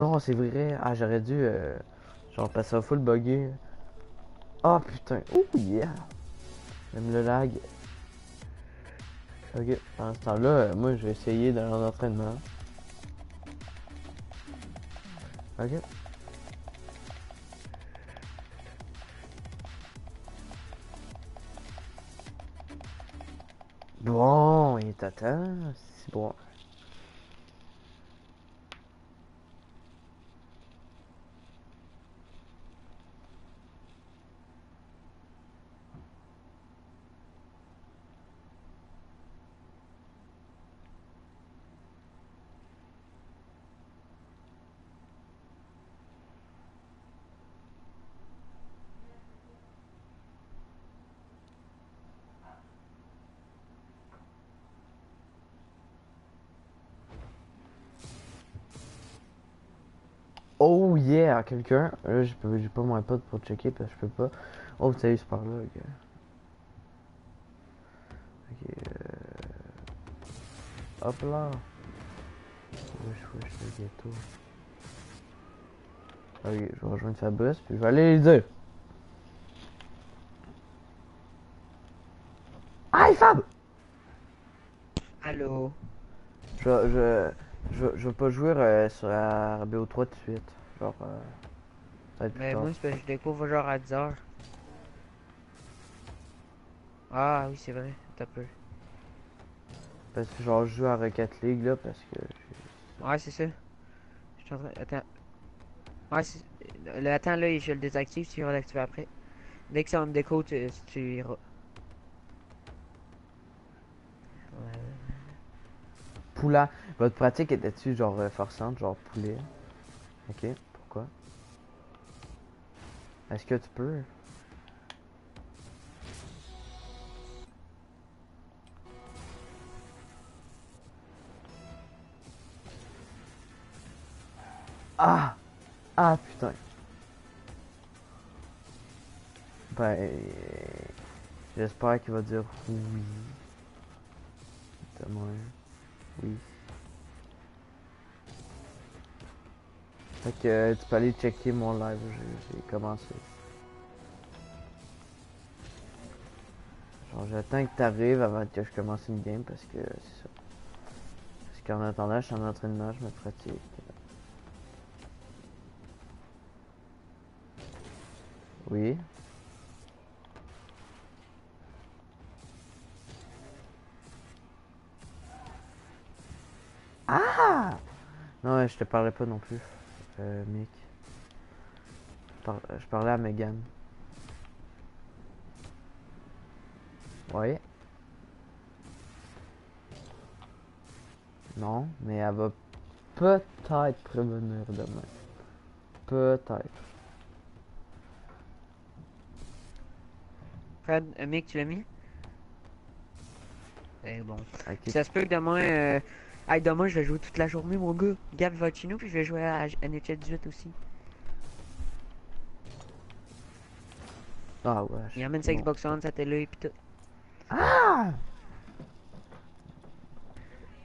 Non, c'est vrai. Ah, j'aurais dû. Euh, genre, passer à full buggy. Oh putain. Ouh, yeah. Même le lag. Ok, pendant ce temps-là, euh, moi je vais essayer dans l'entraînement. Ok. Bon, il temps. C'est bon. Quelqu'un. Là, j'ai pas mon iPod pour checker parce que je peux pas. Oh, ça y est, c'est par là. Ok. Euh... Hop là. Wesh, wesh, le ghetto? Ok, je vais rejoindre Fabrice, puis je vais aller les dire. Hi Fab! Allô? Je, je, je, je veux pas jouer euh, sur la RBO3 tout de suite. Genre. Euh, Mais moi, c'est je découvre genre à 10h. Ah oui, c'est vrai, t'as peu. Parce que genre, je joue à Rocket League là, parce que. Ouais, c'est ça. Je suis en train. Attends. Ouais. Le attends là, je le désactive, tu iras l'activer après. Dès que ça me déco, tu, tu iras. Poula. Votre pratique était-tu genre forçante, genre poulet? Ok, pourquoi? Est-ce que tu peux? Ah! Ah putain. Ben... J'espère qu'il va dire oui. Donne-moi oui. Fait que euh, tu peux aller checker mon live, j'ai commencé. Genre j'attends que tu arrives avant que je commence une game parce que c'est ça. Parce qu'en attendant, je suis en entraînement, je me pratique. Oui. Ah Non, je te parlais pas non plus, euh, Mick. Je, parlais à Megan. Oui. Non, mais elle va peut-être prévenir demain. Peut-être. Fred, euh, Mick, tu l'as mis? Eh bon. Ça se peut que demain... Euh... Hey, demain, je vais jouer toute la journée, mon gars. Gab va chez nous, puis je vais jouer à NHL 18 aussi. Ah ouais. Il amène sa Xbox One, sa télé, puis tout. Ah!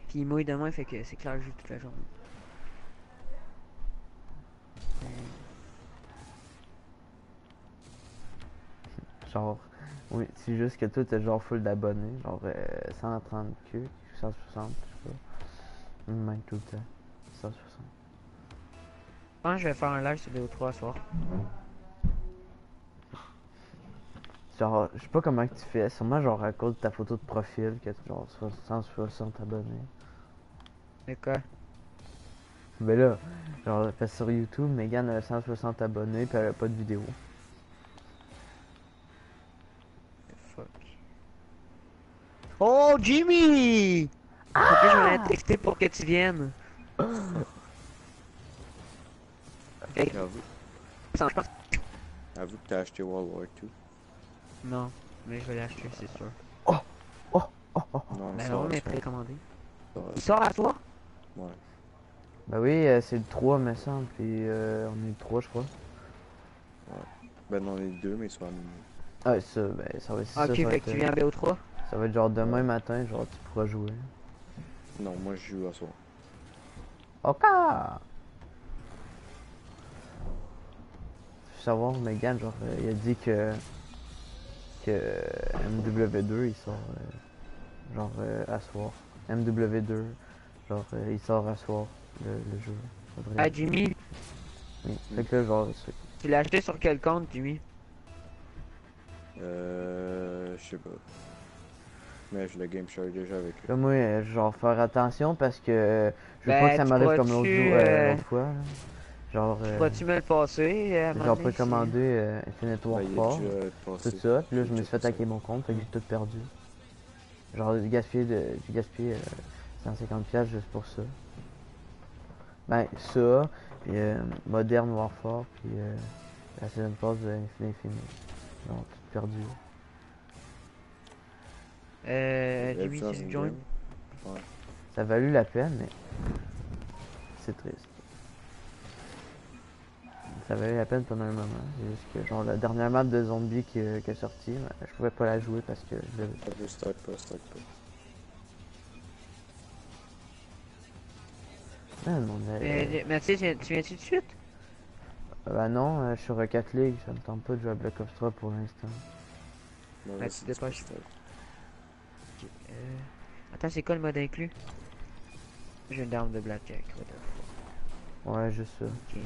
Puis il mouille demain, fait que c'est clair, je joue toute la journée. Genre, oui, c'est juste que toi t'es genre full d'abonnés, genre euh, 130 Q, 160, Même tout le temps. 160. Je pense que je vais faire un live sur BO3 soir. Genre, je sais pas comment que tu fais. Sûrement, genre, à cause de ta photo de profil, que tu genre 160 abonnés. Mais quoi? Mais là, genre, fait sur YouTube, Megan a 160 abonnés, puis elle a pas de vidéo. Fuck. Oh, Jimmy! Ah! En plus, je voulais texter pour que tu viennes. Okay. Avoue. Avoue que t'as acheté World War 2. Non, mais je vais l'acheter, c'est sûr. Oh! Oh! Oh! oh. Non, ben non, mais précommandé. Il sort à toi? Ouais. Bah oui, euh, c'est le 3, me semble, puis euh, on est le 3, je crois. Ouais. Ben non, on est le 2, mais ils sont en Ah, ça, ben ça va être ah, Ok, fait que tu viens à BO3? Ça va être genre demain matin, genre tu pourras jouer. Non, moi je joue à soir. Ok. pu savoir, Megan, genre, euh, il a dit que. que MW2 il sort. euh, genre, euh, à soir. MW2, genre, euh, il sort à soir, le, le jeu. Faudrait- Ah, Jimmy, Oui. Fait que là, genre, tu l'as acheté sur quel compte, Jimmy? Euh. Je sais pas. Mais je le game share déjà avec eux. Là, moi, euh, genre, faire attention parce que je veux Ben, pas que ça tu m'arrive comme l'autre jour, euh, euh, l'autre fois. là. Genre, euh, Pourrais-tu me le passer euh, genre précommandé euh, Infinite Ben, Warfare, passé. tout ça. Puis là, je me suis fait ça. hacker mon compte, fait que j'ai tout perdu. Genre, j'ai gaspillé, de, j'ai gaspillé euh, 150 piastres juste pour ça. Ben, ça, puis euh, Modern Warfare, puis euh, la Season Pass de Infinite Infinite. Genre, tout perdu. Euh, Jimmy, c'est game. Ça a valu la peine, mais c'est triste. Ça valait la peine pendant un moment. Juste que, genre, la dernière map de zombie qui, euh, qui est sortie, ben, je pouvais pas la jouer parce que je devais- veut start pas, start pas. Man, on a- Mais, mais tu sais, tu viens-tu de suite? Bah non, euh, je suis Rocket League, ça me tente pas de jouer à Black Ops 3 pour l'instant. Non, Ah, Attends, c'est quoi le mode inclus? J'ai une arme de blackjack. What the fuck. Ouais, juste ça. Ok.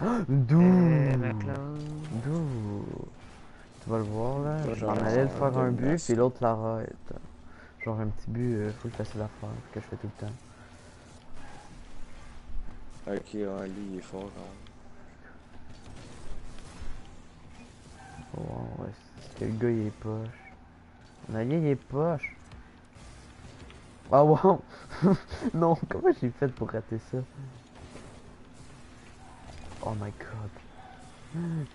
D'où Euh. D'où Tu vas le voir là, je genre, allais le faire un but, puis l'autre l'arrête. Genre un petit but, euh, full facile à faire, que je fais tout le temps. Ok, ouais, lui, il est fort. hein. Oh, ouais, c'est que le gars il est poche. Mon allié il est poche. Ah wow! non, comment j'ai fait pour rater ça? Oh my god.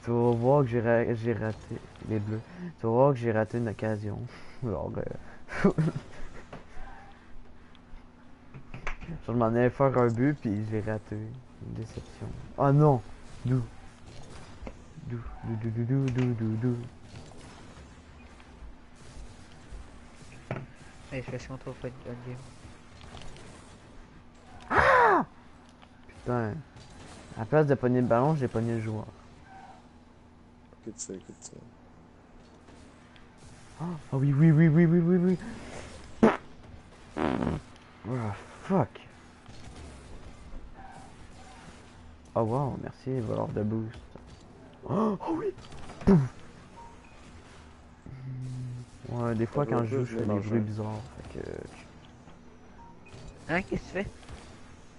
Tu vas voir que j'ai ra- raté les bleus. Tu vas voir que j'ai raté une occasion. Genre, euh, je m'en allais faire un but puis j'ai raté. Une déception. Oh non! D'où? D'où? D'où? D'où? D'où? D'où? D'où? Hey, je fais si on bonne game. Putain. À la place de pogner le ballon, j'ai pogné le joueur. Écoute ça, écoute ça. Ah oui, oui, oui, oui, oui, oui, oui. Oh, fuck. Oh wow, merci, voleur de boost. Oh, oh oui. Ouais, des fois quand va je joue, plus, je fais des bruits bizarres. Fait que... Hein, qu'est-ce que tu fais?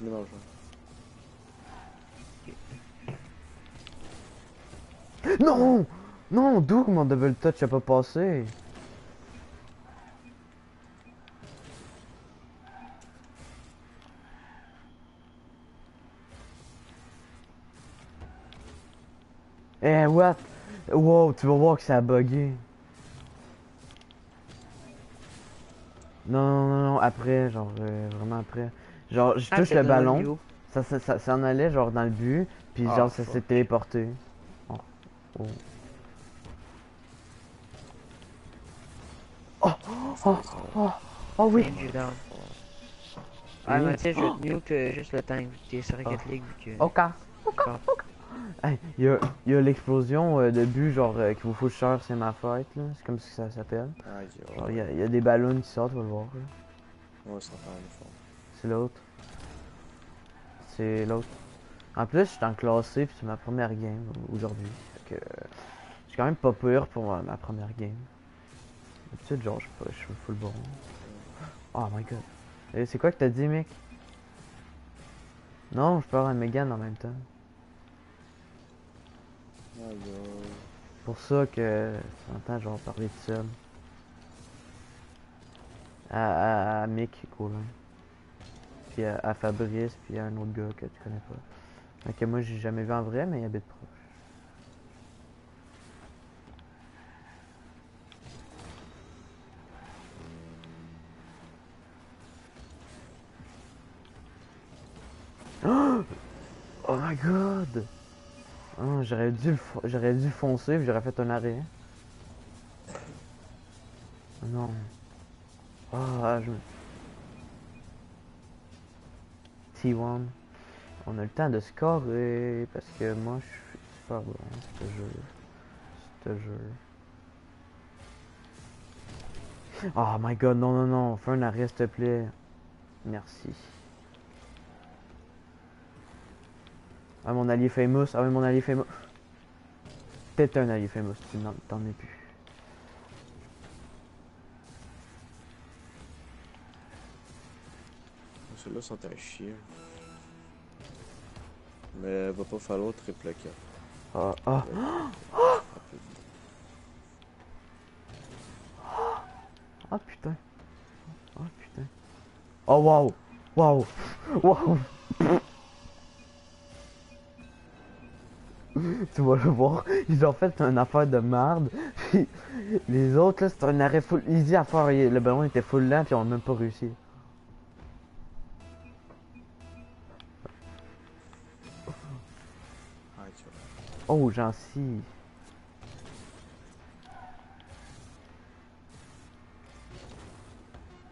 Mélange. Non Non, d'où mon double touch a pas passé? Eh, what? Wow, tu vas voir que ça a bugué. Non, non, non, non, après, genre, euh, vraiment après. Genre, je Ah, touche c'est le ballon, ça, ça, ça, ça en allait, genre, dans le but, puis Ah, genre, ça s'est téléporté. Oh. Oh. Oh, oh, oh, oh oui. Ah, mais tu sais, je mute euh, juste le temps t'es sur Rocket Ah. League vu que. Ok. Encore. Hey, il y a, y a l'explosion euh, de but, genre, euh, qui vous faut cher, c'est ma fête, là. C'est comme ça que ça s'appelle. Genre, il y, a- il y a des ballons qui sortent, tu vas le voir. là. Ouais, effort. C'est l'autre. C'est l'autre. En plus, je suis en classé, puis c'est ma première game aujourd'hui. Fait que. euh, Je suis quand même pas peur pour euh, ma première game. D'habitude, genre, je suis pas- je suis full bon. Oh my god. C'est quoi que t'as dit, mec? Non, je peux avoir un Megan en même temps. C'est pour ça que tu entends genre parler de seul. À, Mick Colin. Puis à, Fabrice, puis à un autre gars que tu connais pas. Que moi j'ai jamais vu en vrai, mais il habite proche. Ah, j'aurais dû j'aurais dû foncer j'aurais fait un arrêt. Non. Ah, je... T1. On a le temps de scorer parce que moi je suis super bon, ce jeu. Ce jeu. Oh my god, non, non, non, fais un arrêt, s'il te plaît. Merci. Ah, mon allié famous, ah oui, mon allié famous. Peut-être un allié famous, tu n'en t'en es plus. Ceux-là sont à chier. Mais va pas falloir triple kill. Ah, ah, Rapide. ah, putain. Ah, putain. Oh, waouh. Waouh. Waouh. tu vas le voir, ils ont fait une affaire de merde. Puis les autres, là, c'était un arrêt full easy à faire. Le ballon était full lent, puis ils ont même pas réussi. Oh, gentil.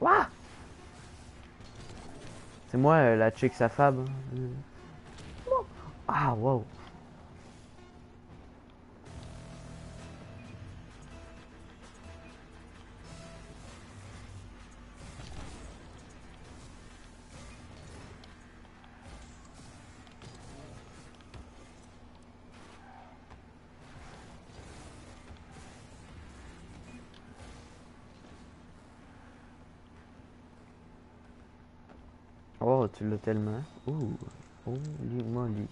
Ouah! C'est moi euh, la chick Safab. hein. Euh. Ah, wow. Oh, tu l'as tellement. Ouh. Oh, lis-moi, lis.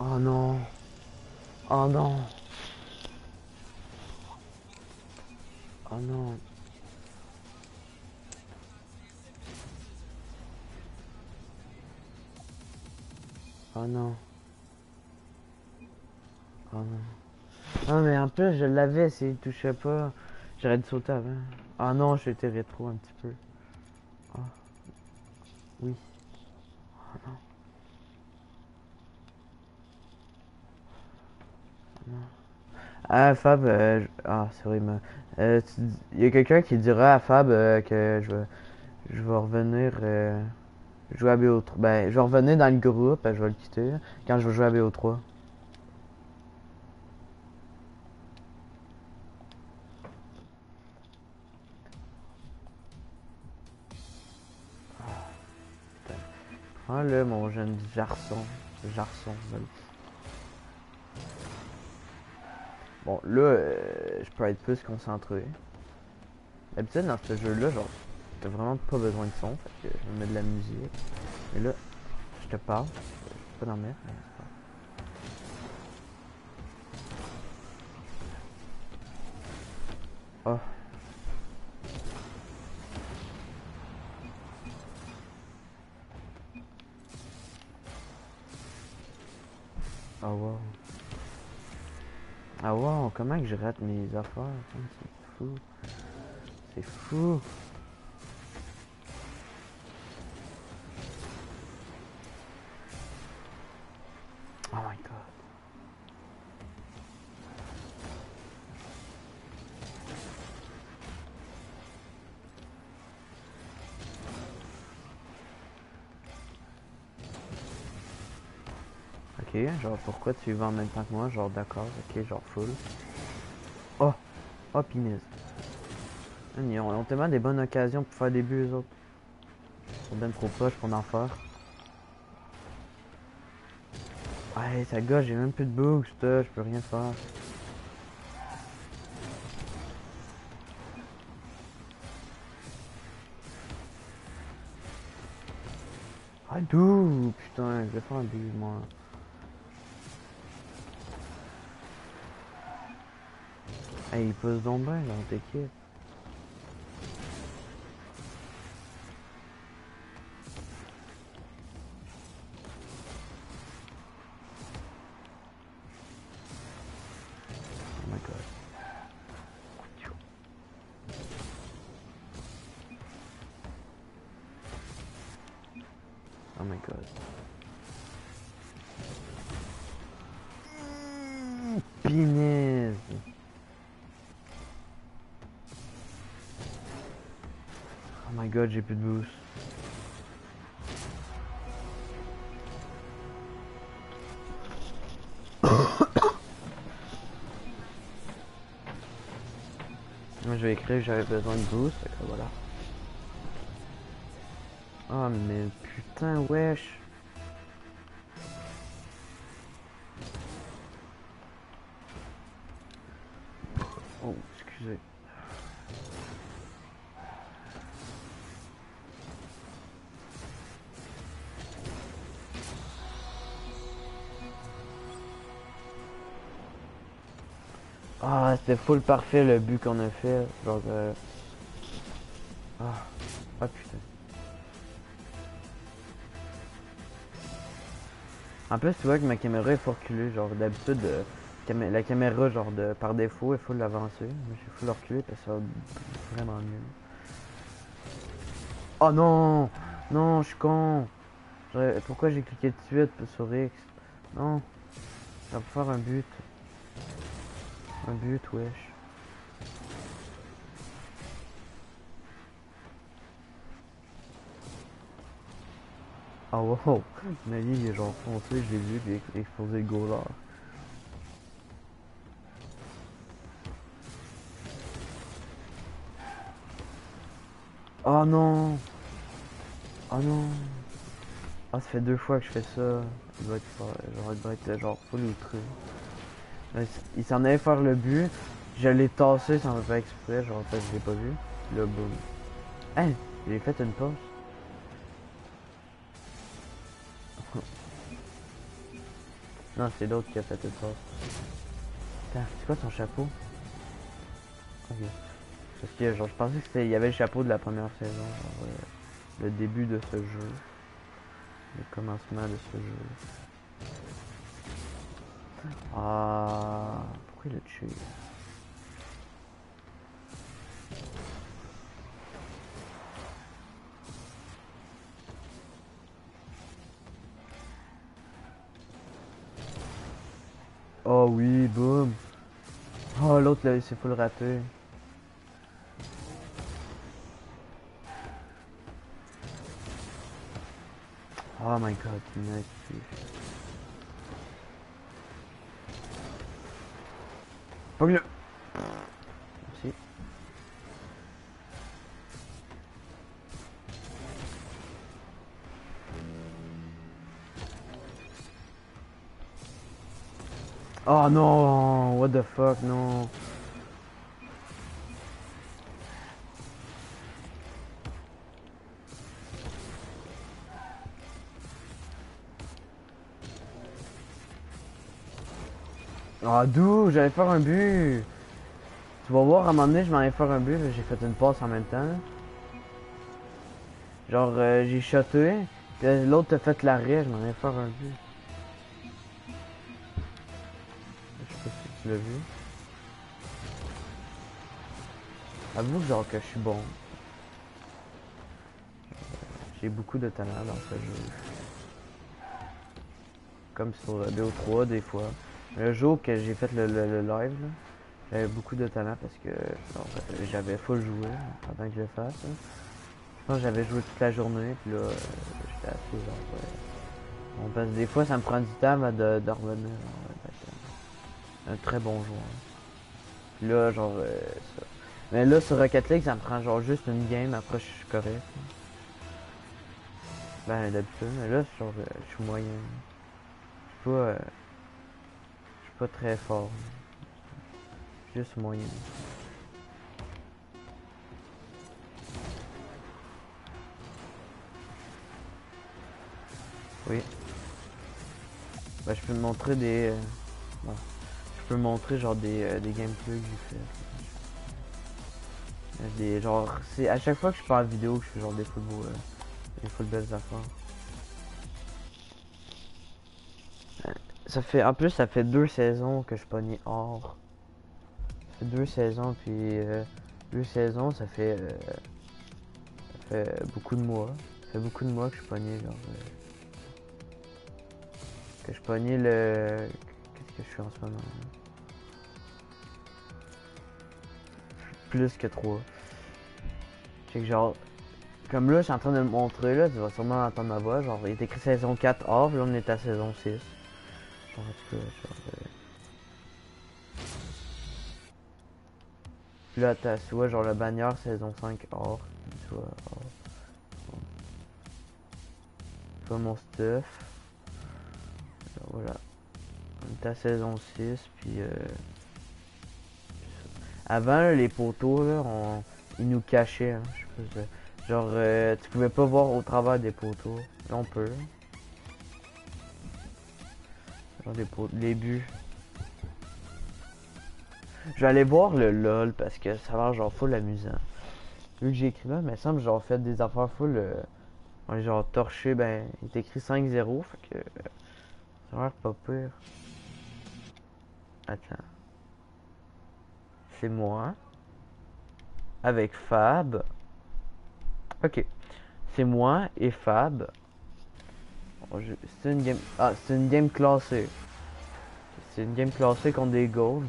Oh non. Oh non. Oh non. Oh non. Oh non. Ah mais en plus je l'avais s'il touchait pas. J'aurais dû sauter avant. Ah non, j'étais rétro un petit peu. Oui. Oh non. Ah Fab, euh, ah c'est vrai, mais euh, il y a quelqu'un qui dira à Fab euh, que je vais, je vais revenir euh, jouer à BO3. Ben, je vais revenir dans le groupe, je vais le quitter quand je vais jouer à BO3. Là, mon jeune garçon. Garçon. Bon, là, euh, je peux être plus concentré. D'habitude, dans ce jeu-là, genre, t'as vraiment pas besoin de son, fait que je mets de la musique. Et là, je te parle. Je pas le merde, mais. Oh. Ah wow. Ah wow, comment que je rate mes affaires? C'est fou. C'est fou. Genre pourquoi tu vas en même temps que moi? Genre d'accord, ok, genre full. Oh! Oh pinaise. Ils ont, tellement des bonnes occasions pour faire des buts eux autres. Ils sont bien trop poches pour en faire. Ouais, ça gauche, j'ai même plus de boost, euh, je peux rien faire. Ah d'où Putain, je vais faire un but moi. Il pose donc bien dans notre équipe. J'avais besoin de boost, que voilà. Ah, mais putain, wesh. Oh, excusez. Ah, c'était full parfait le but qu'on a fait. Genre, euh... Ah putain. En plus, tu vois que ma caméra est reculer. Genre, d'habitude, euh, la caméra, genre, de, par défaut, il faut l'avancer. Mais j'ai faut le reculer parce que ça va vraiment mieux. Oh non! Non, je suis con! Pourquoi j'ai cliqué de suite sur X? Non! Ça va faire un but. Un but, wesh. Ah wow! Nali, il est genre foncé, je l'ai vu, puis il a explosé le. Oh non! Oh non! Ah, ça fait deux fois que je fais ça. Il doit être, genre, il doit être genre full outré. Il s'en allait faire le but. Je l'ai tassé sans faire exprès, genre peut-être que je l'ai pas vu. Là, boum. Hein, j'ai fait une pause. non, c'est l'autre qui a fait une pause. Putain, c'est quoi ton chapeau? Ok. Parce que genre, je pensais que c'était, il y avait le chapeau de la première saison, genre euh, le début de ce jeu. Le commencement de ce jeu. Ah, pourquoi il a tué? Oh oui, boum. Oh, l'autre là, il s'est full raté. Oh my god, nice. Pas le. Merci. Oh non, what the fuck, non. Ah d'où? J'allais faire un but. Tu vas voir à un moment donné je m'en allais faire un but, j'ai fait une passe en même temps. Genre euh, j'ai shoté, l'autre a fait l'arrêt, je m'en allais faire un but. Je sais pas si tu l'as vu. Avoue genre que je suis bon. J'ai beaucoup de talent dans ce jeu. Comme sur le BO3 des fois. Le jour que j'ai fait le, le- le live, j'avais beaucoup de talent parce que euh, j'avais full joué pendant que je le fasse. Je pense j'avais joué toute la journée, puis là, euh, j'étais assez genre. Bon, parce que des fois, ça me prend du temps avant de, revenir. que, un très bon joueur. Puis là, genre, euh, ça. Mais là, sur Rocket League, ça me prend genre juste une game, après je suis correct. Ben, d'habitude, mais là, genre, euh, je suis moyen. Je suis pas. euh, pas très fort. Juste moyen. Oui. Bah, je peux montrer des. euh. Je peux montrer genre des, euh, des gameplays que j'ai fait. Des genre. C'est à chaque fois que je parle vidéo que je fais genre des beaux, euh, des full belles Ça fait. En plus ça fait deux saisons que je. Ça fait deux saisons puis euh, deux saisons ça fait. euh, ça fait beaucoup de mois. Ça fait beaucoup de mois que je pognais genre. euh, que je pognais le. Qu'est-ce que je suis en ce moment? Plus que 3. Fait que genre. Comme là, je suis en train de le montrer là, tu vas sûrement entendre ma voix. Genre, il est écrit saison 4 off, là on est à saison 6. En tout cas, genre. là, t'as, tu vois, genre la bannière saison 5 or. Tu vois, or. Tu vois mon stuff. Voilà. À saison 6, puis euh... Avant, les poteaux, là, on... ils nous cachaient, hein, Genre, euh, tu pouvais pas voir au travers des poteaux. On peut. Genre, les, les buts. Je vais aller voir le LOL parce que ça a l'air genre full amusant. Vu que j'ai écrit là, mais il semble j'ai fait des affaires full. Euh, on est genre torché, ben, il est écrit 5-0, fait que. ça a l'air pas pire. Attends. C'est moi. Avec Fab. Ok. C'est moi et Fab. Je- C'est une game. Ah, c'est une game classée. C'est une game classée contre des Gold.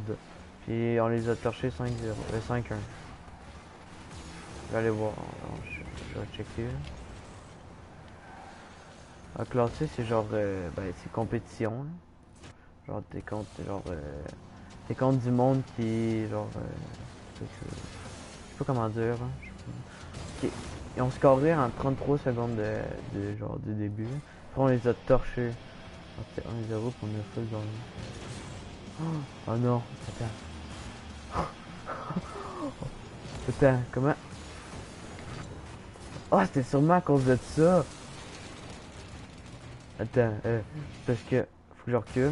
Puis on les a torchés 5-0. euh, 5-1. Je vais aller voir. Alors, Je, vais checker. Ah, classé, c'est genre. euh, ben, c'est compétition. là. Genre, t'es contre. Genre. euh, t'es contre du monde qui. Genre. euh, je sais pas comment dire. hein. Ok. Ils ont scoré en 33 secondes de, de genre du début. On les a torchés. Ah, C'était 1-0 pour une full gagné. Oh, oh non, attends. Attends, comment? Ah, c'était sûrement à cause de ça. Attends, euh, parce que faut que je recule.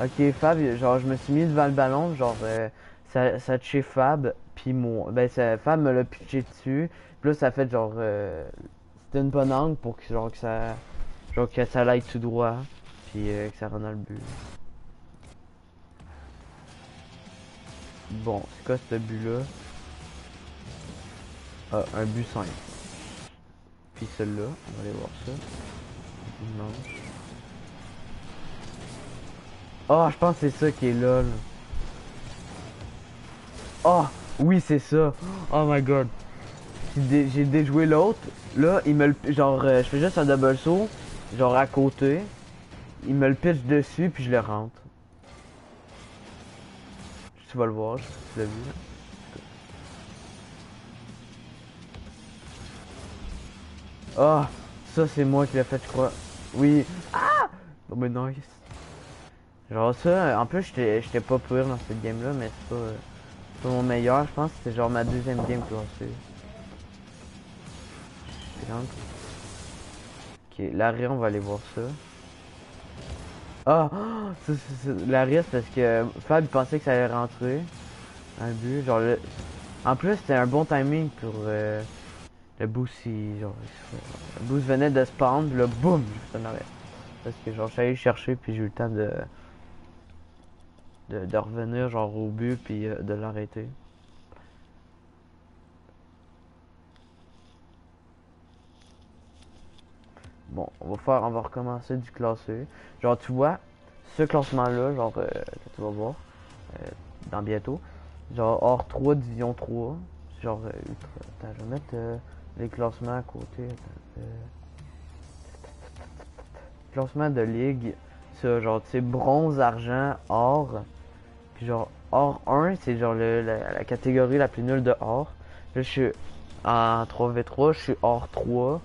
Ok, Fab, genre je me suis mis devant le ballon, genre euh, ça, ça chez Fab, puis moi. Ben ça, Fab me l'a pitché dessus, puis là ça fait genre euh, c'était une bonne angle pour que genre que ça genre que ça aille tout droit, puis euh, que ça rentre dans le but. Bon, c'est quoi ce but-là? Ah, un but simple. Puis celui-là, on va aller voir ça. Dimanche. Oh, je pense que c'est ça qui est là. là. Oh, oui, c'est ça. Oh my god. J'ai dé- J'ai déjoué l'autre. Là, il me le. Genre, euh, je fais juste un double saut. Genre à côté. Il me le pitch dessus, puis je le rentre. Tu vas le voir, je sais tu l'as vu. Ah, ça c'est moi qui l'ai fait, je crois. Oui. Ah! Oh, mais nice. Genre ça, en plus j'étais pas pire dans cette game là, mais c'est pas, pas mon meilleur, je pense que c'était genre ma deuxième game classée. Ok, l'arrêt on va aller voir ça. Ah! c'est- L'arrêt c'est parce que Fab pensait que ça allait rentrer. Un but, genre le... En plus c'était un bon timing pour euh, le boost genre, Le boost venait de spawn, là boum! Parce que genre le chercher puis j'ai eu le temps de de, revenir genre au but puis euh, de l'arrêter. Bon, on va faire, on va recommencer du classé. Genre tu vois, ce classement là, genre euh, tu vas voir euh, dans bientôt, genre hors 3 division 3, genre ultra. Je vais mettre les classements à côté. Classement de ligue, ça, genre, tu sais, bronze, argent, or. Genre, or 1, c'est genre le- la, catégorie la plus nulle de or. Là, je suis en 3v3, je suis or 3.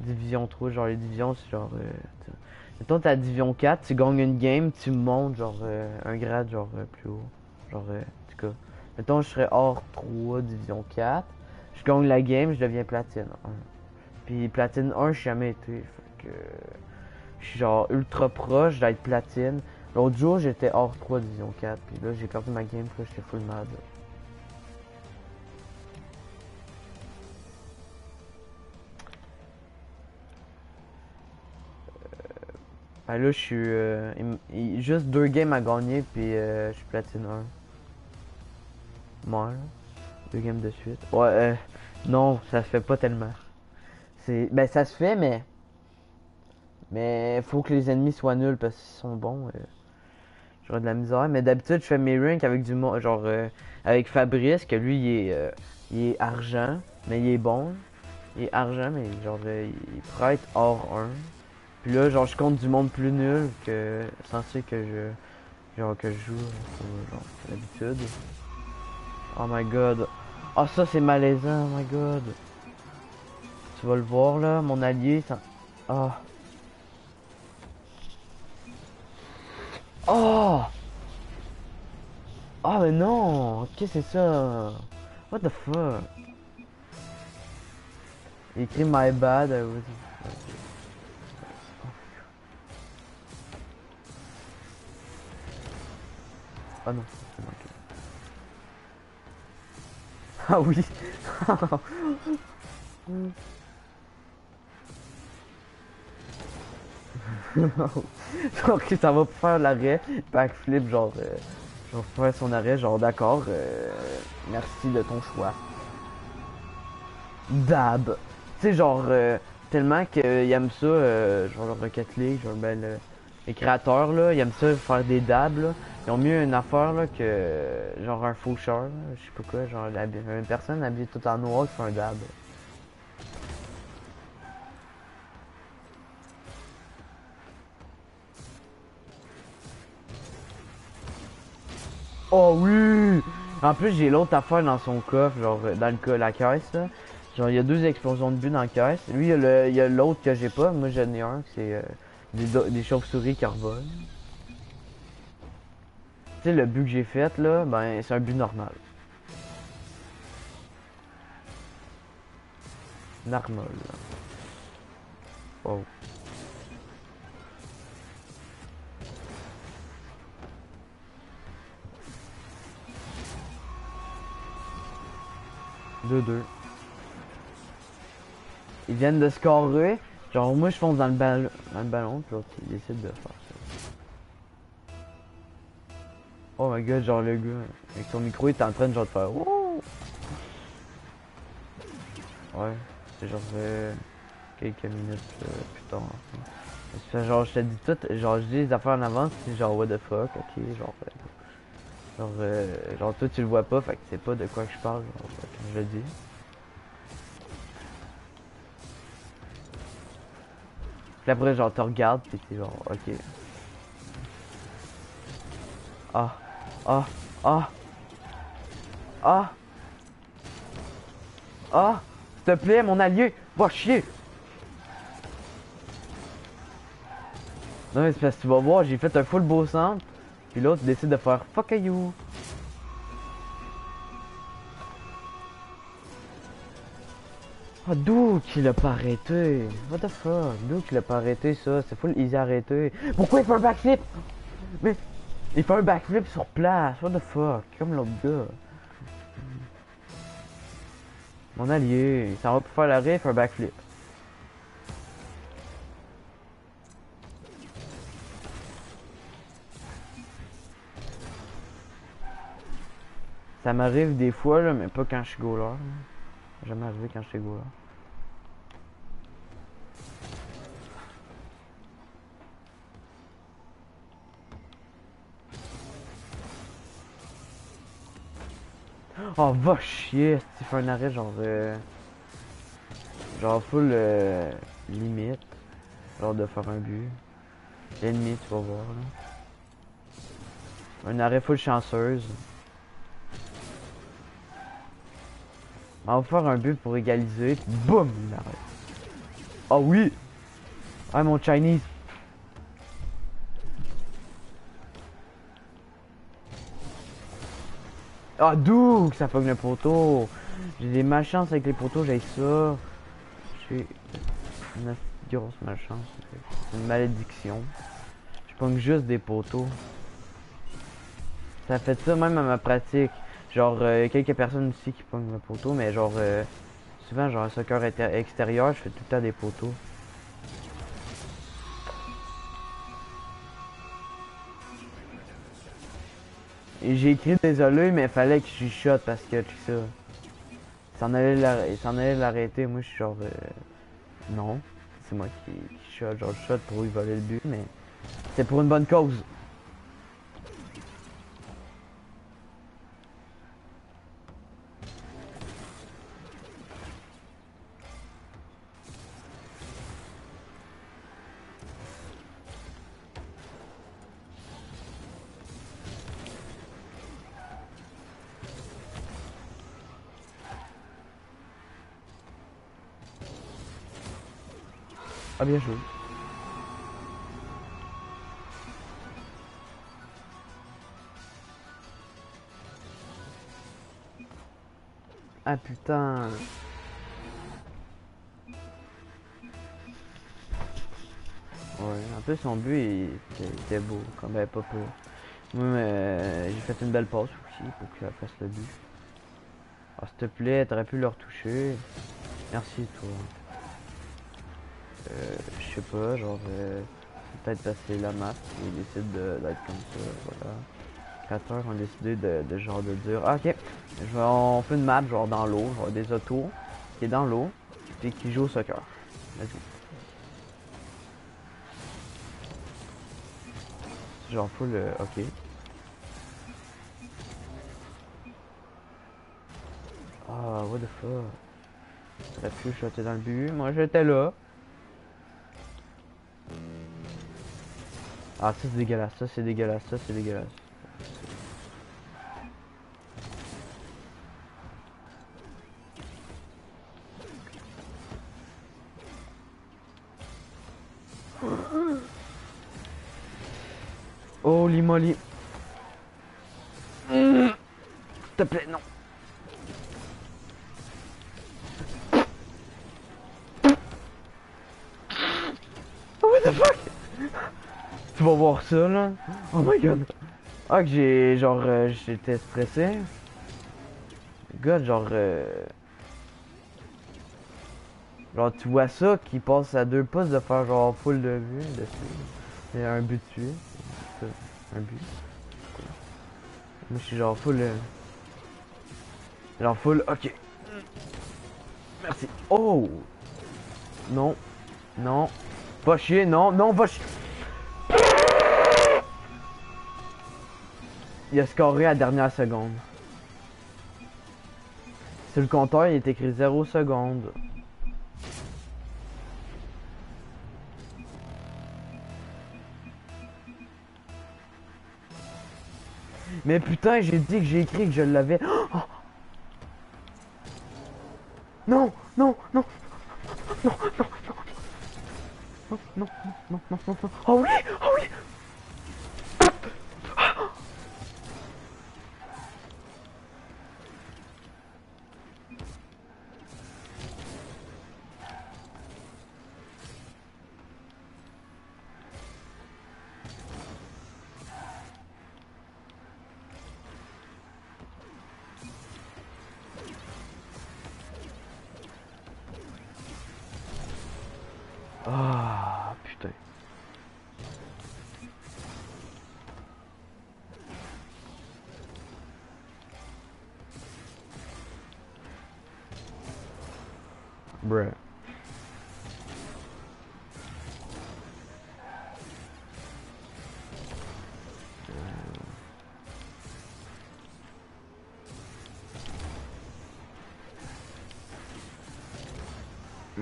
Division 3, genre les divisions, c'est genre. Euh, mettons, t'as division 4, tu gagnes une game, tu montes genre euh, un grade, genre euh, plus haut. Genre, euh, en tout cas. Mettons, je serais or 3, division 4. Je gagne la game, je deviens platine 1. Puis platine 1, je jamais été. Fait que. Je suis genre ultra proche d'être platine. L'autre jour, j'étais hors 3 division 4. Puis là, j'ai perdu ma game. Puis j'étais full mad. Ben là, je suis. euh, juste deux games à gagner. Puis euh, je suis platine 1. Moi. Deux games de suite. Ouais, euh, non, ça se fait pas tellement. C'est. Ben, ça se fait, mais. Mais faut que les ennemis soient nuls parce qu'ils sont bons. euh, De la misère. Mais d'habitude, je fais mes ranks avec du mo- genre euh, avec Fabrice, que lui il est, euh, il est argent, mais il est bon. Il est argent, mais genre euh, il être hors 1. Puis là, genre je compte du monde plus nul que censé que je Genre que je joue, euh, genre, c'est l'habitude. Oh my god. Oh ça c'est malaisant, oh my god. Tu vas le voir là, mon allié, ça... Oh. Oh Oh mais non Qu'est-ce que c'est ça? What the fuck? Il écrit my bad. I was- Ah non, c'est manqué. Ah oui Genre que ça va faire l'arrêt, backflip, genre, euh, genre faire son arrêt, genre d'accord, euh, merci de ton choix. Dab. Tu sais, genre, euh, tellement qu'ils aiment ça, euh, genre le Rocket League, genre, ben, le- les créateurs, là, ils aiment ça faire des dabs, là. Ils ont mieux une affaire, là, que, genre, un faucheur, je sais pas quoi, genre, une personne habillée tout en noir qui fait un dab. Oh oui! En plus, j'ai l'autre affaire dans son coffre, genre euh, dans le la caisse. Genre, il y a deux explosions de but dans la caisse. Lui, il y a l'autre que j'ai pas. Moi, j'en ai un, c'est euh, des, chauves-souris revolent. Tu sais, le but que j'ai fait là, ben, c'est un but normal. Normal. Oh. Deux, deux. Ils viennent de scorer. Genre, moi, je fonce dans le, ballon, dans le ballon, puis l'autre, il décide de faire ça. Oh my god, genre, le gars, avec son micro, il est en train de genre de faire! Ouais, c'est genre euh, quelques minutes euh, plus tard. Genre, je te dis tout, genre, je dis les affaires en avance, c'est genre, what the fuck, ok, genre, euh, genre, euh, genre, toi, tu le vois pas, fait que c'est pas de quoi que je parle, genre, comme je le dis. Puis après, genre, tu regardes, pis t'es genre, ok. Ah, ah, ah, ah, ah, s'il te plaît, mon allié, va chier. Non, mais c'est parce que tu vas voir, j'ai fait un full beau centre, puis l'autre décide de faire fuck you. Ah, d'où qu'il a pas arrêté? What the fuck? D'où qu'il a pas arrêté ça? C'est full easy à arrêter. Pourquoi il fait un backflip? Mais il fait un backflip sur place. What the fuck? Comme l'autre gars. Mon allié, s'en va pour faire l'arrêt, il fait un backflip. Ça m'arrive des fois, là, mais pas quand je suis goaler. Jamais arrivé quand je suis goaler. Oh, va chier, tu fais un arrêt, genre, euh, genre full euh, limite, genre de faire un but. L'ennemi, tu vas voir, là. Un arrêt full chanceuse. On va faire un but pour égaliser, boum, il arrête. Oh oui! Ah, mon Chinese! Ah, d'où que ça pogne le poteau? J'ai des malchances avec les poteaux, j'ai ça. J'ai une grosse malchance. C'est une malédiction. Je pogne juste des poteaux. Ça fait ça même à ma pratique. Genre, euh, quelques personnes ici qui pognent le poteau, mais genre, euh, souvent, genre, soccer extérieur, je fais tout le temps des poteaux. J'ai écrit désolé, mais fallait que je shot parce que, tu sais s'en allait l'arrêter, moi je suis genre, euh, non. C'est moi qui, qui shot, genre, je shot pour lui voler le but, mais c'est pour une bonne cause. Ah, bien joué. Ah putain. Ouais, un peu son but il était, beau, comme ben pas peu. Mais euh, j'ai fait une belle passe aussi pour qu'il fasse le but. Ah, s'il te plaît, t'aurais pu le retoucher. Merci, toi. Euh, je sais pas, genre, peut-être passer la map, il décide de- d'être comme ça, voilà. Créateurs ont décidé de, de genre de dire, ah, ok, je vais, on fait une map genre dans l'eau, genre des autos, qui est dans l'eau, et qui joue au soccer. Let's go. Genre full, euh, ok. Ah, what the fuck? T'aurais pu shotter dans le but, moi j'étais là. Ah, ça c'est dégueulasse, ça c'est dégueulasse, ça c'est dégueulasse. Holy moly. S'il te plaît, non. Oh, what the fuck? Tu voir ça, là. Oh my god. Ah, que j'ai, genre, euh, j'étais stressé. God, genre, euh, Genre, tu vois ça qui passe à deux pouces de faire genre full de vue dessus. Et un but dessus. Ça, Un but. Moi, je suis genre full. euh, Genre full. Ok. Merci. Oh! Non. Non. Va chier, non, non, va chier. Il a scoré à la dernière seconde. Sur le compteur, il est écrit 0 secondes. Mais putain, j'ai dit que j'ai écrit que je l'avais. Oh non,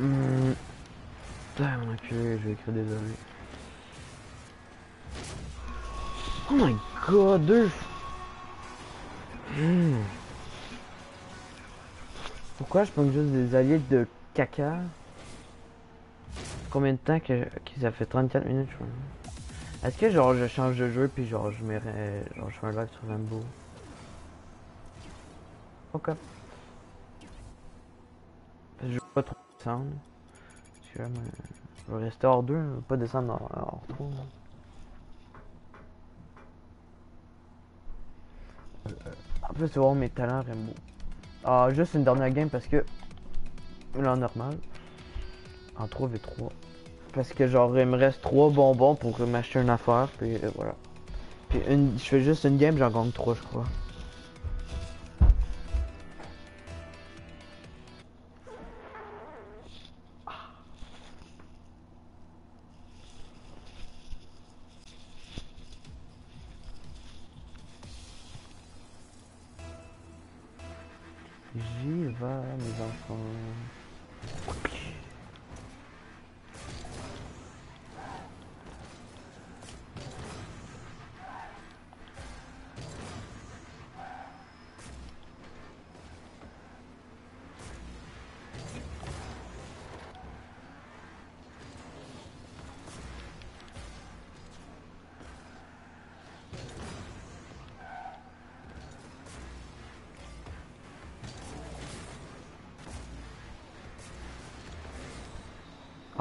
Hmm. Putain, mon enculé, je vais écrire désolé. Oh my god, deux. Hmm. Pourquoi je prends juste des alliés de caca? Combien de temps que, que ça fait 34 minutes je crois. Est-ce que genre je change de jeu puis genre je mets genre je fais un live sur Rambo Ok. Je joue pas trop descendre. Moi, je vais rester hors 2, pas descendre hors, hors 3. là. En plus, tu vas mes talents Rambo. Ah, juste une dernière game parce que. Là, normal. En 3v3. Parce que, genre, il me reste 3 bonbons pour m'acheter une affaire, puis euh, voilà. Puis, je fais juste une game, j'en gagne 3, je crois.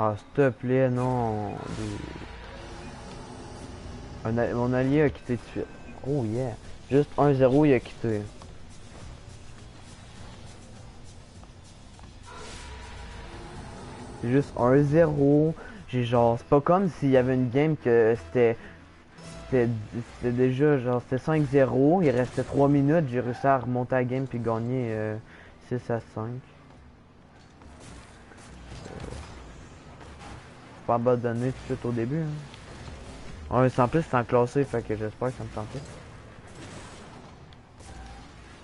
Ah, s'il te plaît, non. Mon allié a quitté de suite. Oh yeah. Juste 1-0, il a quitté. Juste 1-0. J'ai genre, c'est pas comme s'il y avait une game que c'était déjà genre, c'était 5-0. Il restait 3 minutes. J'ai réussi à remonter la game puis gagner euh, 6 à 5. Pas abandonné tout de suite au début. Hein. Ouais, mais en plus, c'est en classé, fait que j'espère que ça me tentait.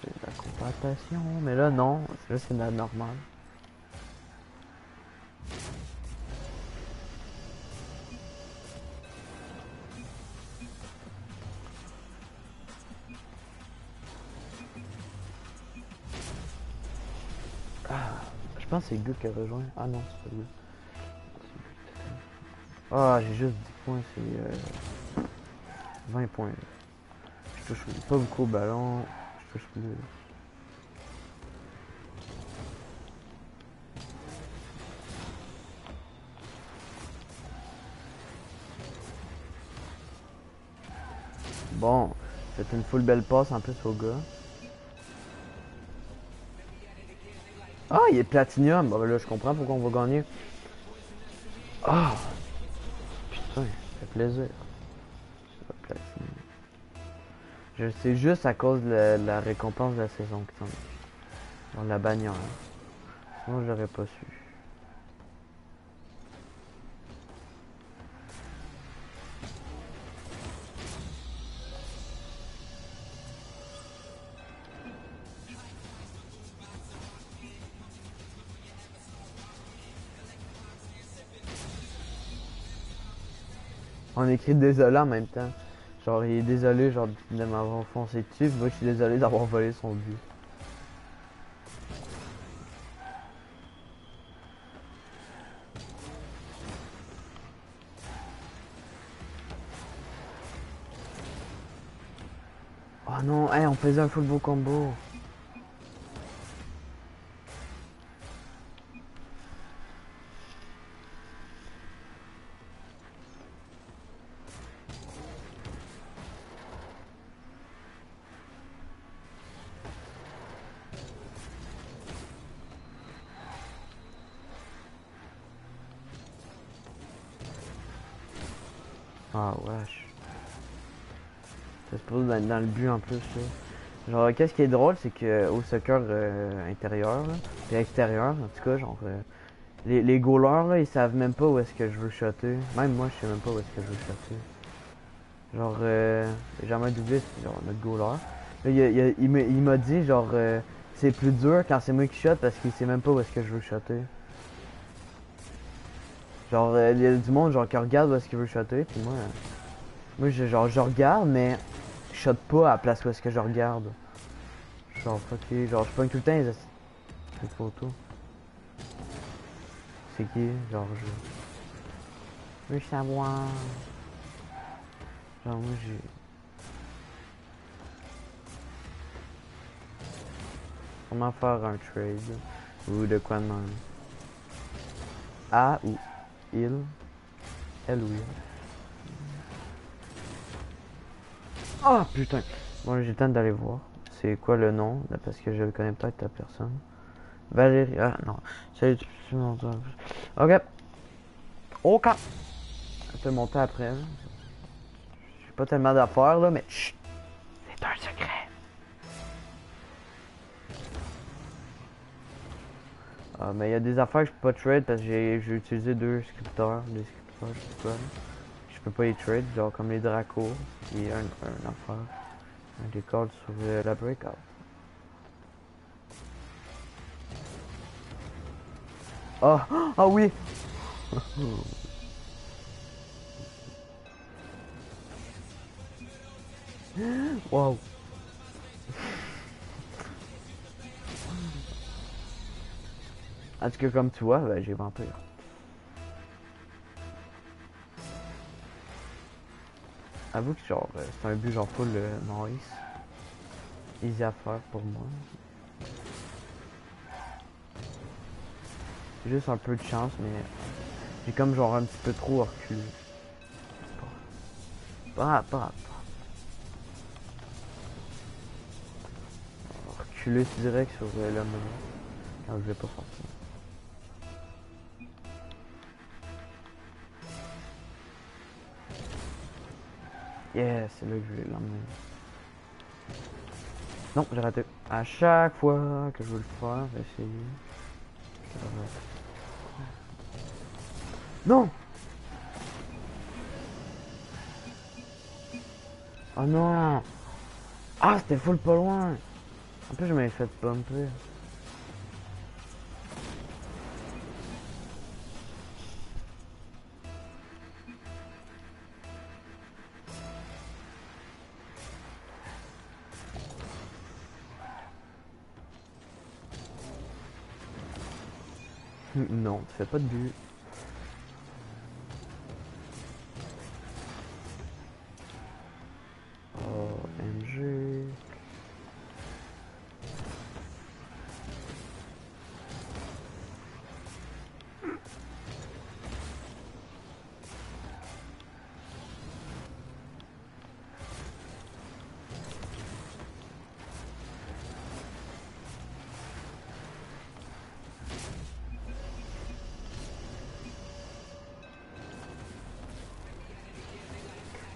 C'est de la compensation, mais là, non. Là, c'est normale. Ah, je pense que c'est Gu qui a rejoint. Ah non, c'est pas lui. Ah, j'ai juste 10 points, c'est euh, 20 points. Je touche pas beaucoup au ballon, je touche plus. Bon, c'est une full belle passe en plus au gars. Ah, il est platinium. Bah, ben là, je comprends pourquoi on va gagner. Ah! Plaisir. Je sais juste à cause de la, récompense de la saison qui tombe. Dans la bannière. Sinon, j'aurais pas su. Écrit désolé en même temps. Genre, il est désolé genre, de m'avoir foncé dessus, moi je suis désolé d'avoir volé son but. Oh non, hey, on faisait un full beau combo. Ah wesh. Ça se pose dans, le but en plus. Genre qu'est-ce qui est drôle c'est que au soccer euh, intérieur puis extérieur en tout cas genre euh, les, les goalers là ils savent même pas où est-ce que je veux shotter. Même moi je sais même pas où est-ce que je veux shotter. Genre euh, jamais doublé genre notre goaler. Là, il, il il m'a dit genre euh, c'est plus dur quand c'est moi qui shot parce qu'il sait même pas où est-ce que je veux shotter. Genre, euh, il y a du monde genre qui regarde où est-ce qu'il veut shotter, puis moi, euh, moi je, genre, je regarde, mais je shot pas à la place où est-ce que je regarde. Genre, ok, genre, je pogne tout le temps les, les photos. C'est qui? Genre, je... Je veux savoir... Genre, moi, j'ai... Comment faire un trade? Ou de quoi de même? Ou il? Elle ou il? Ah putain! Bon, j'ai le temps d'aller voir. C'est quoi le nom? Parce que je le connais peut-être ta personne. Valérie. Ah non. Salut. Ok. Ok. Je peux monter après. là. J'ai pas tellement d'affaires là, mais! C'est un secret. Ah, mais il y a des affaires que je peux pas trade parce que j'ai utilisé deux scripteurs, des scripteurs, je sais pas. Je peux pas les trade, genre comme les Dracos et un, un affaire. Un cards sur la breakout. Ah, ah oui! wow! Tout cas, comme tu vois, ben, j'ai vampire? Avoue que genre, euh, c'est un but genre full euh, nice. Easy à faire pour moi. Juste un peu de chance, mais J'ai comme genre un petit peu trop reculé. Pas, pas, pas. Reculer direct sur euh, la monnaie. Non, je vais pas faire Yeah, c'est là que je vais l'emmener. Non, j'ai raté. À chaque fois que je veux le faire, je vais essayer. Je le rate. Non Oh non Ah, c'était full pas loin En plus, je m'avais fait bumper. Non, tu fais pas de but.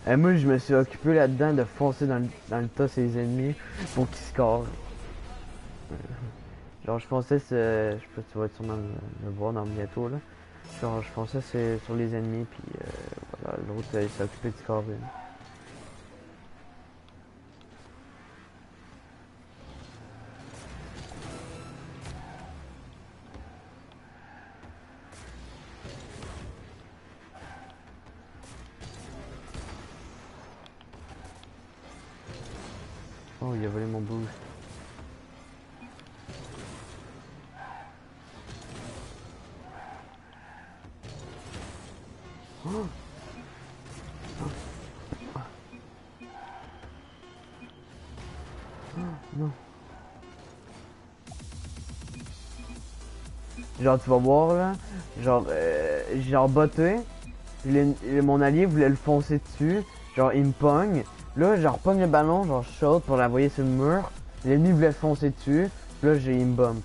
Et moi, je me suis occupé là-dedans de foncer dans le, dans le tas ses ennemis pour qu'ils scorent. Genre, je ce- je peux, tu vas sûrement le, le voir dans bientôt là. Genre, je fonçais sur, sur les ennemis, puis euh, voilà, l'autre, euh, il s'est occupé de scorer. Oh, Genre, tu vas voir là, genre, euh, genre le- mon allié voulait le foncer dessus, genre il me pogne, là je repogne le ballon, genre je saute pour l'envoyer sur le mur, l'ennemi voulait le foncer dessus, là j'ai il me bump.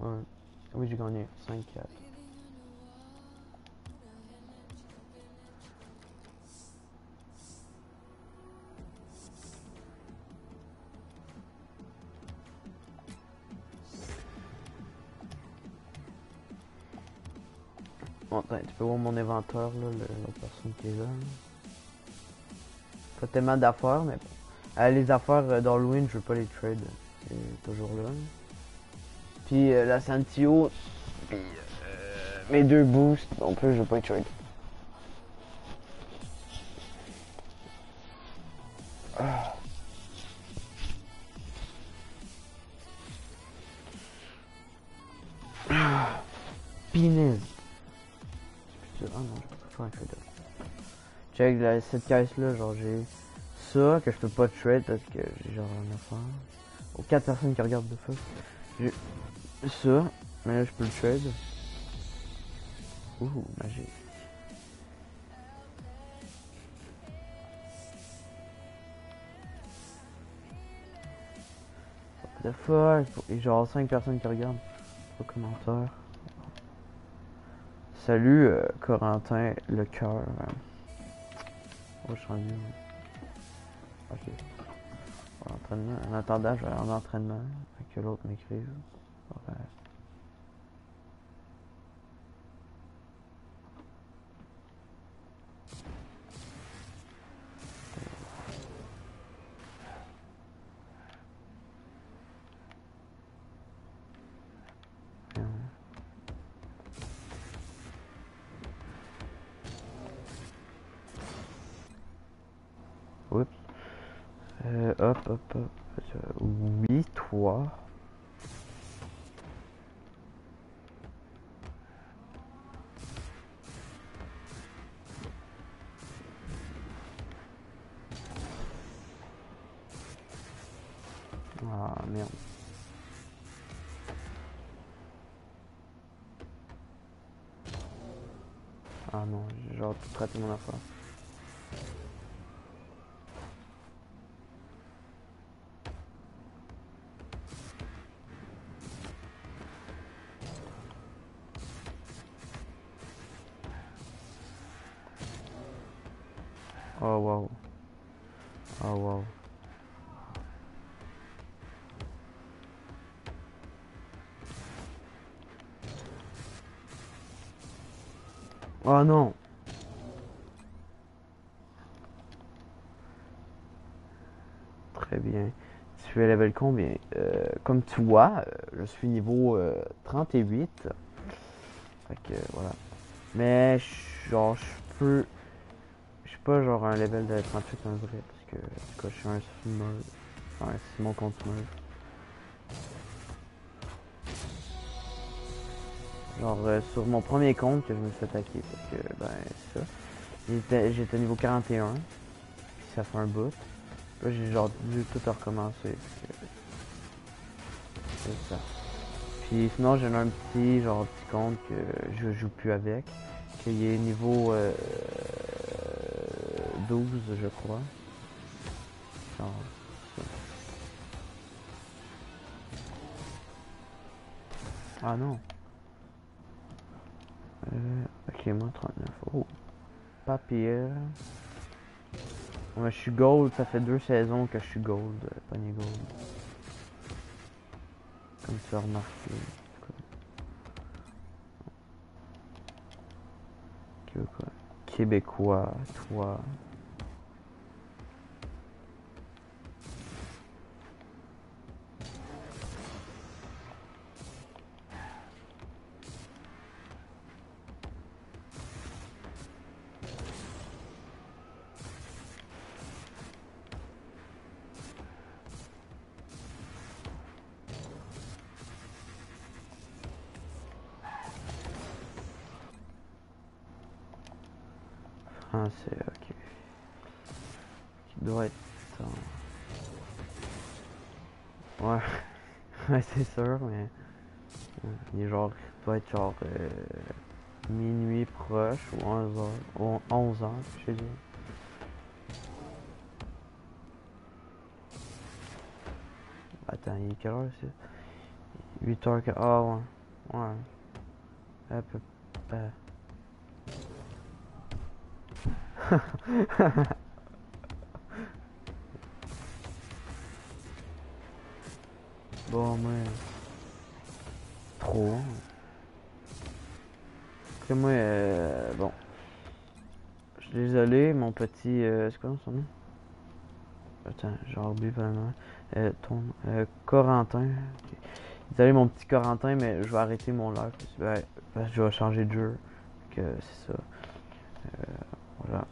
Ouais. Oui j'ai gagné, 5-4. Bon, attends, tu peux voir mon inventaire, là, l'autre personne qui est là. Pas tellement d'affaires, mais. Euh, les affaires euh, d'Halloween, je veux pas les trade. C'est toujours là. Euh, la Santio, euh, mes deux boosts, non plus, je veux pas les trade. Peux Check cette caisse là, genre j'ai ça que je peux pas trade parce que j'ai genre un affaire. Aux 4 personnes qui regardent de feu. Ça, mais là je peux le trade. Ouh, magique. What the fuck? Et genre 5 personnes qui regardent. Pas commentaire. Salut euh, Corentin le cœur. Oh, je suis rendu. Ok. En. En attendant, je vais aller en entraînement. Que l'autre m'écrive. Ouais. Raté mon affaire. Oh wow. Oh wow. Oh non. Très bien. Tu fais level combien? Euh, comme tu vois, euh, je suis niveau euh, 38. Fait que voilà. Mais genre je peux. Je suis pas genre un level de 38 en vrai parce que en tout cas, je suis un smurf. Enfin un Simon contre. Genre euh, sur mon premier compte que je me suis attaqué parce que ben ça. J'étais niveau 41. Puis ça fait un bout. J'ai genre dû tout recommencer. parce que C'est ça. Puis sinon j'ai un petit genre petit compte que je joue plus avec. Qu'il est niveau euh, 12 je crois. Genre. Ah non. Euh, ok, moi 39. Oh. Papier. Je suis gold, ça fait deux saisons que je suis gold, euh, panier gold. Comme tu as remarqué. Québécois, toi. Genre euh, minuit proche ou 11 heures, ou 11 heures, je sais. Attends, il est quelle heure ici? 8 heures, que... ah ouais, ouais. Un peu... euh, bon, mais. Trop. Moi, euh, bon. Je suis désolé, mon petit. Euh, c'est quoi son nom? Attends, j'ai oublié vraiment. Euh, ton. Euh, Corentin. Désolé, mon petit Corentin, mais je vais arrêter mon live. Parce parce que je vais changer de jeu. Que c'est ça. Euh, voilà.